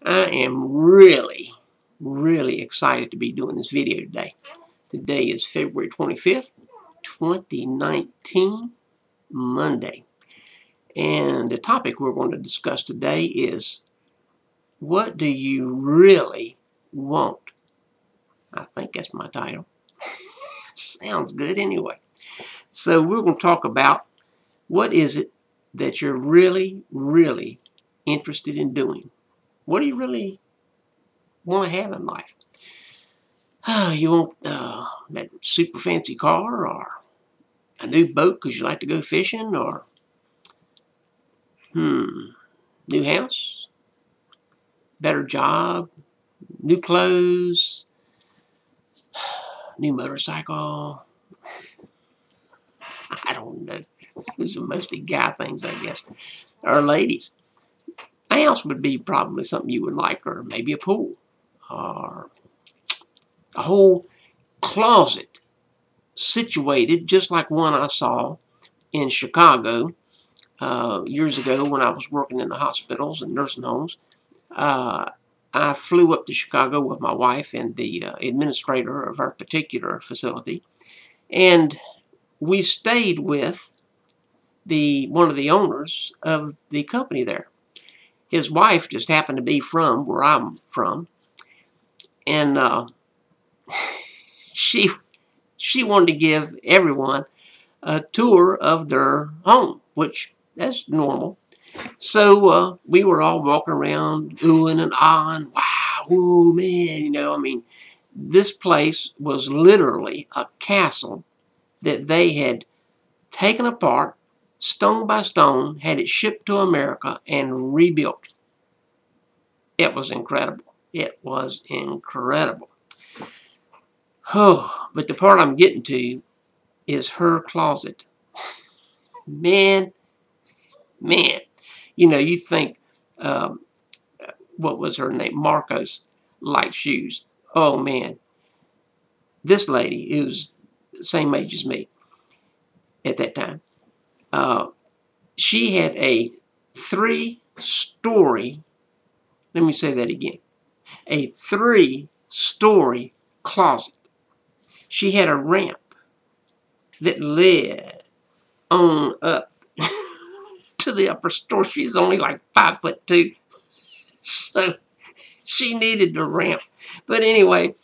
I am really, really excited to be doing this video today. Today is February 25th, 2019, Monday. And the topic we're going to discuss today is what do you really want? I think that's my title. Sounds good anyway. So we're going to talk about what is it that you're really, really interested in doing. What do you really want to have in life? Uh, you want uh, that super fancy car or a new boat because you like to go fishing or, hmm, new house, better job, new clothes, new motorcycle. I don't know. Those are mostly guy things, I guess. Or ladies. House would be probably something you would like, or maybe a pool, or a whole closet situated just like one I saw in Chicago uh, years ago when I was working in the hospitals and nursing homes. Uh, I flew up to Chicago with my wife and the uh, administrator of our particular facility, and we stayed with the one of the owners of the company there. His wife just happened to be from where I'm from, and uh, she she wanted to give everyone a tour of their home, which that's normal. So uh, we were all walking around, oohing and ahhing. Wow, ooh, man, you know, I mean, this place was literally a castle that they had taken apart stone by stone, had it shipped to America, and rebuilt. It was incredible. It was incredible. Oh, but the part I'm getting to is her closet. man, man. You know, you think, um, what was her name? Marcos liked shoes. Oh, man. This lady, who's same age as me at that time, uh, she had a three-story, let me say that again, a three-story closet. She had a ramp that led on up to the upper store. She's only like five foot two. So she needed the ramp. But anyway,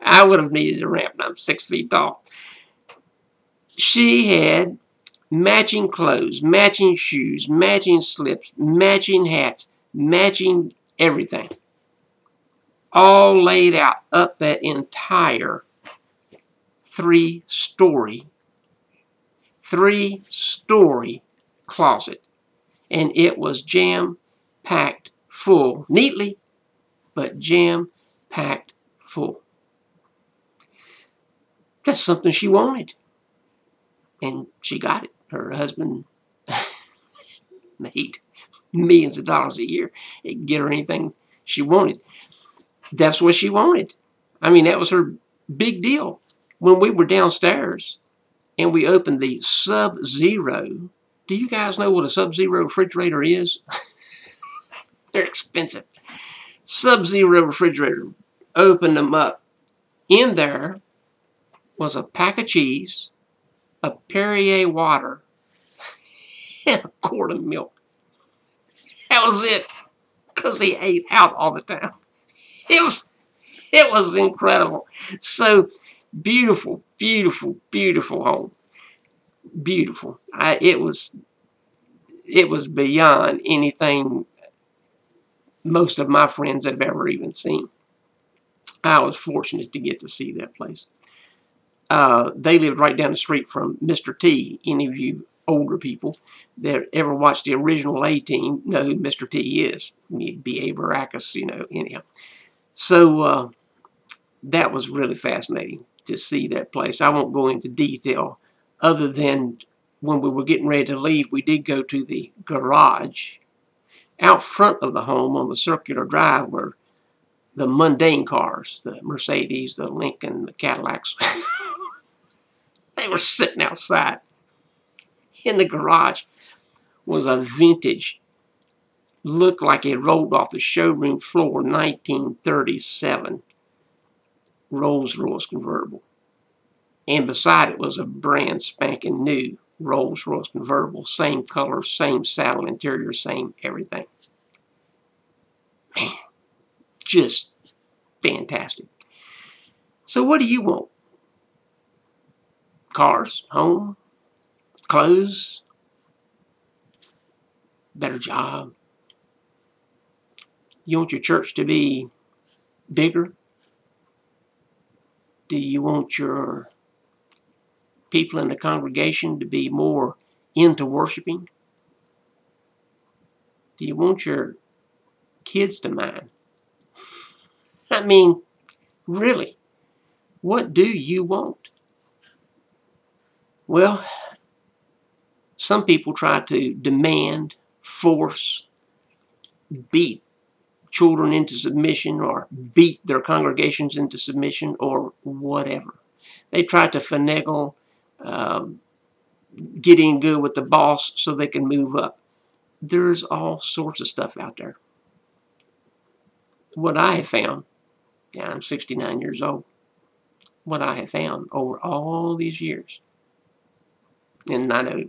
I would have needed a ramp I'm six feet tall. She had matching clothes, matching shoes, matching slips, matching hats, matching everything. All laid out up that entire three-story, three-story closet. And it was jam-packed full, neatly, but jam-packed full. That's something she wanted. And she got it her husband made millions of dollars a year. It get her anything she wanted. That's what she wanted. I mean, that was her big deal. When we were downstairs and we opened the Sub-Zero, do you guys know what a Sub-Zero refrigerator is? They're expensive. Sub-Zero refrigerator. Opened them up. In there was a pack of cheese, a Perrier water, and a quart of milk. That was it. Because he ate out all the time. It was, it was incredible. So beautiful, beautiful, beautiful home. Beautiful. I, it was, it was beyond anything most of my friends have ever even seen. I was fortunate to get to see that place. Uh, they lived right down the street from Mr. T. Any of you older people that ever watched the original A-Team know who Mr. T is. B.A. Baracus, you know, anyhow. So uh, that was really fascinating to see that place. I won't go into detail other than when we were getting ready to leave, we did go to the garage out front of the home on the circular drive where the mundane cars, the Mercedes, the Lincoln, the Cadillacs, they were sitting outside. In the garage was a vintage looked like it rolled off the showroom floor 1937 Rolls Royce convertible. And beside it was a brand spanking new Rolls Royce convertible. Same color, same saddle interior, same everything. Man, just fantastic. So what do you want? Cars, home, clothes, better job. You want your church to be bigger? Do you want your people in the congregation to be more into worshiping? Do you want your kids to mind? I mean, really, what do you want? Well, some people try to demand, force, beat children into submission or beat their congregations into submission or whatever. They try to finagle um, getting good with the boss so they can move up. There's all sorts of stuff out there. What I have found, yeah, I'm 69 years old, what I have found over all these years, and I know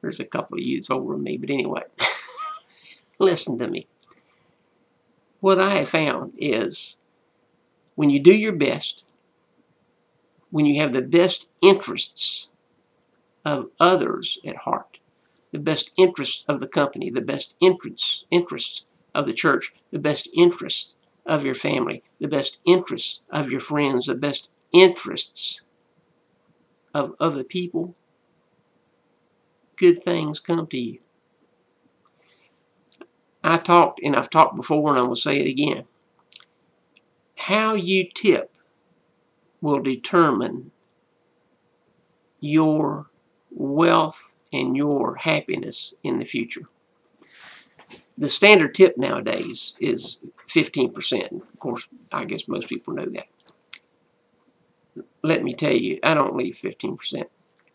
there's a couple of years than me, but anyway, listen to me. What I have found is when you do your best, when you have the best interests of others at heart, the best interests of the company, the best interests, interests of the church, the best interests of your family, the best interests of your friends, the best interests of other people, good things come to you. I talked, and I've talked before, and I'm going to say it again. How you tip will determine your wealth and your happiness in the future. The standard tip nowadays is 15%. Of course, I guess most people know that. Let me tell you, I don't leave 15%.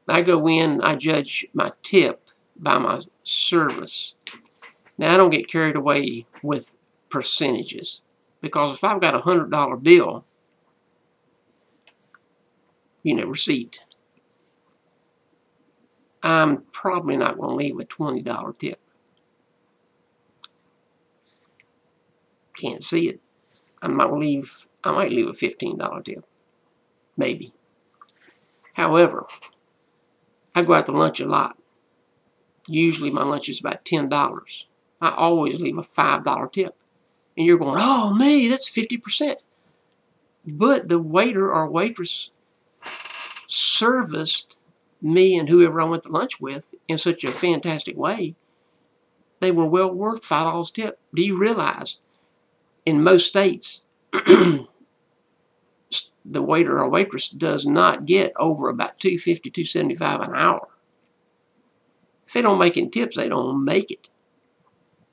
I go in, I judge my tip by my service now, I don't get carried away with percentages because if I've got a $100 bill, you know, receipt, I'm probably not going to leave a $20 tip. Can't see it. I might leave, I might leave a $15 tip. Maybe. However, I go out to lunch a lot. Usually my lunch is about $10. I always leave a $5 tip. And you're going, oh, me, that's 50%. But the waiter or waitress serviced me and whoever I went to lunch with in such a fantastic way, they were well worth $5 tip. Do you realize in most states, the waiter or waitress does not get over about 250 275 an hour. If they don't make any tips, they don't make it.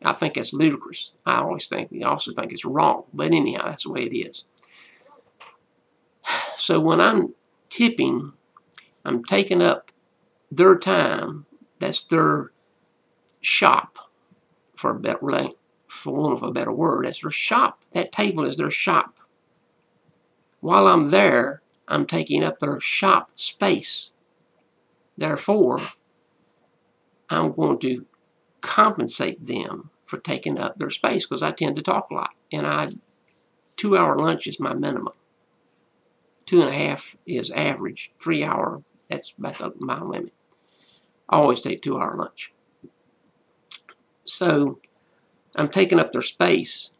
I think that's ludicrous. I always think, I also think it's wrong. But anyhow, that's the way it is. So when I'm tipping, I'm taking up their time. That's their shop, for a better, for want of a better word. That's their shop. That table is their shop. While I'm there, I'm taking up their shop space. Therefore, I'm going to compensate them for taking up their space because I tend to talk a lot. And I, two hour lunch is my minimum. Two and a half is average. Three hour, that's about my limit. I always take two hour lunch. So I'm taking up their space.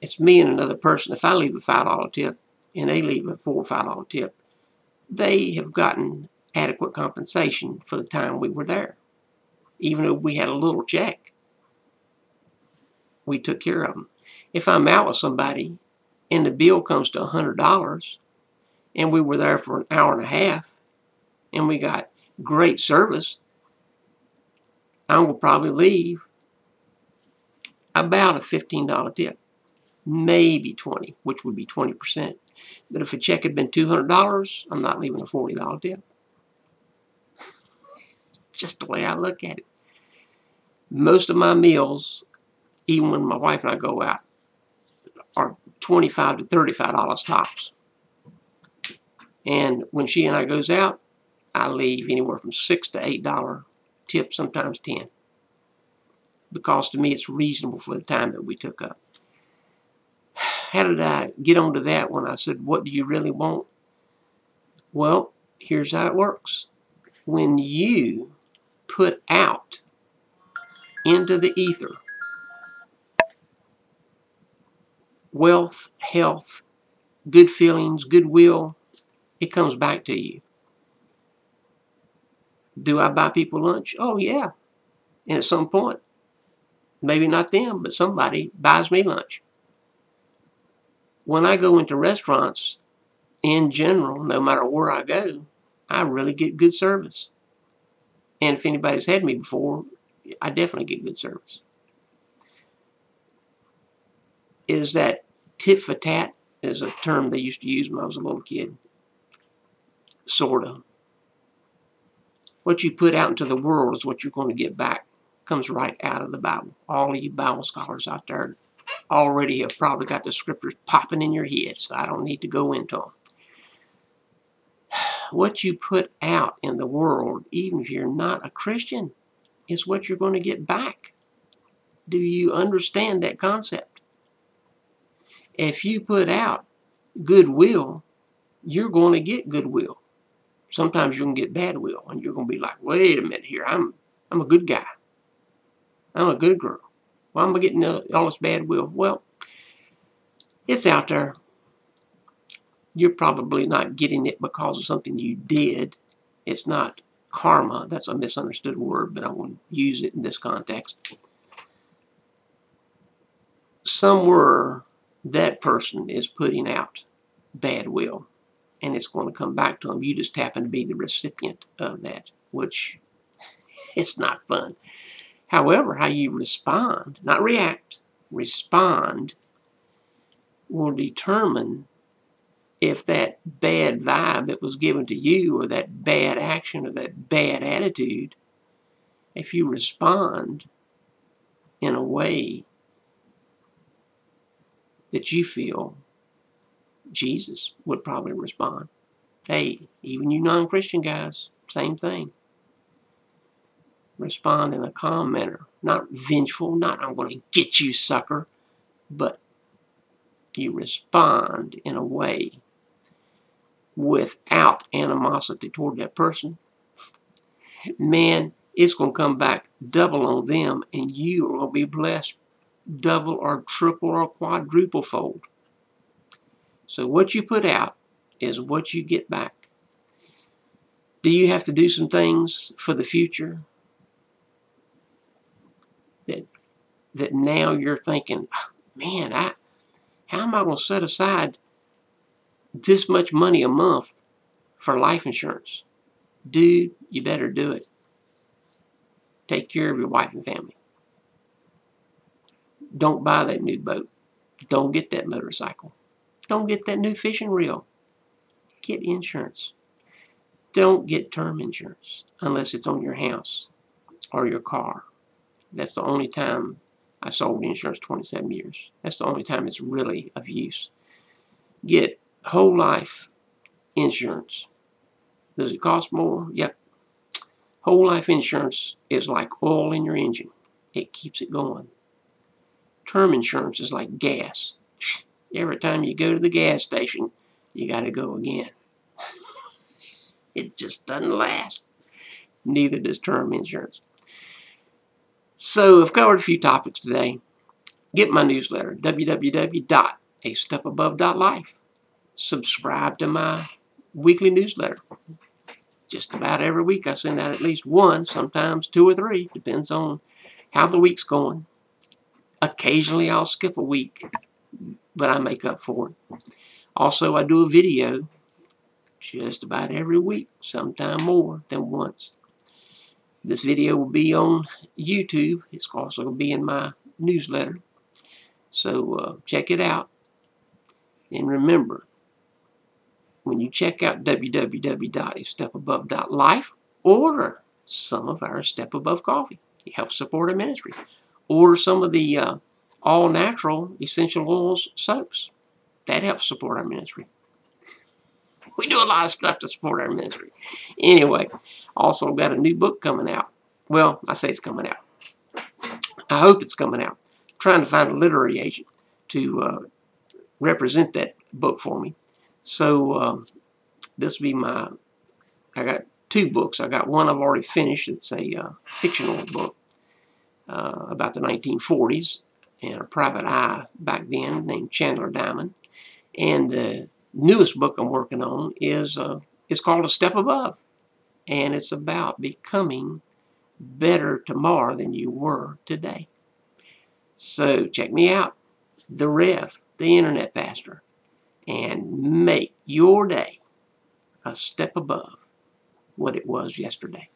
It's me and another person. If I leave a $5 tip and they leave a 4 or $5 tip, they have gotten adequate compensation for the time we were there. Even though we had a little check, we took care of them. If I'm out with somebody and the bill comes to $100 and we were there for an hour and a half and we got great service, I will probably leave about a $15 tip, maybe 20, which would be 20%. But if a check had been $200, I'm not leaving a $40 tip. Just the way I look at it. Most of my meals even when my wife and I go out, are 25 to $35 tops. And when she and I goes out, I leave anywhere from 6 to $8 tip, sometimes 10 because to me it's reasonable for the time that we took up. How did I get onto that when I said, what do you really want? Well, here's how it works. When you put out into the ether wealth, health, good feelings, goodwill, it comes back to you. Do I buy people lunch? Oh, yeah. And at some point, maybe not them, but somebody buys me lunch. When I go into restaurants, in general, no matter where I go, I really get good service. And if anybody's had me before, I definitely get good service. Is that tit for tat is a term they used to use when I was a little kid. Sort of. What you put out into the world is what you're going to get back. Comes right out of the Bible. All of you Bible scholars out there already have probably got the scriptures popping in your head, so I don't need to go into them. What you put out in the world, even if you're not a Christian, is what you're going to get back. Do you understand that concept? If you put out goodwill, you're going to get goodwill sometimes going to get bad will, and you're going to be like, wait a minute here, I'm, I'm a good guy. I'm a good girl. Why am I getting all this bad will? Well, it's out there. You're probably not getting it because of something you did. It's not karma. That's a misunderstood word, but I won't use it in this context. Somewhere that person is putting out bad will and it's going to come back to them. You just happen to be the recipient of that, which it's not fun. However, how you respond, not react, respond, will determine if that bad vibe that was given to you or that bad action or that bad attitude, if you respond in a way that you feel Jesus would probably respond. Hey, even you non-Christian guys, same thing. Respond in a calm manner. Not vengeful, not I'm going to get you, sucker. But you respond in a way without animosity toward that person. Man, it's going to come back double on them and you are going to be blessed double or triple or quadruple fold. So what you put out is what you get back. Do you have to do some things for the future that that now you're thinking, oh, man, I how am I going to set aside this much money a month for life insurance? Dude, you better do it. Take care of your wife and family. Don't buy that new boat. Don't get that motorcycle. Don't get that new fishing reel. Get insurance. Don't get term insurance unless it's on your house or your car. That's the only time I sold insurance 27 years. That's the only time it's really of use. Get whole life insurance. Does it cost more? Yep. Whole life insurance is like oil in your engine. It keeps it going. Term insurance is like gas. Every time you go to the gas station, you got to go again. it just doesn't last. Neither does term insurance. So I've covered a few topics today. Get my newsletter, www.astepabove.life. Subscribe to my weekly newsletter. Just about every week I send out at least one, sometimes two or three, depends on how the week's going. Occasionally I'll skip a week but I make up for it. Also, I do a video just about every week, sometime more than once. This video will be on YouTube. It's also going to be in my newsletter. So uh, check it out. And remember, when you check out www.stepabove.life, order some of our Step Above coffee. It helps support our ministry. Order some of the uh, all natural essential oils soaps. That helps support our ministry. We do a lot of stuff to support our ministry. Anyway, also got a new book coming out. Well, I say it's coming out. I hope it's coming out. I'm trying to find a literary agent to uh, represent that book for me. So um, this will be my, I got two books. I got one I've already finished. It's a uh, fictional book uh, about the 1940s and a private eye back then named Chandler Diamond. And the newest book I'm working on is uh, it's called A Step Above. And it's about becoming better tomorrow than you were today. So check me out, The Rev, the Internet Pastor, and make your day a step above what it was yesterday.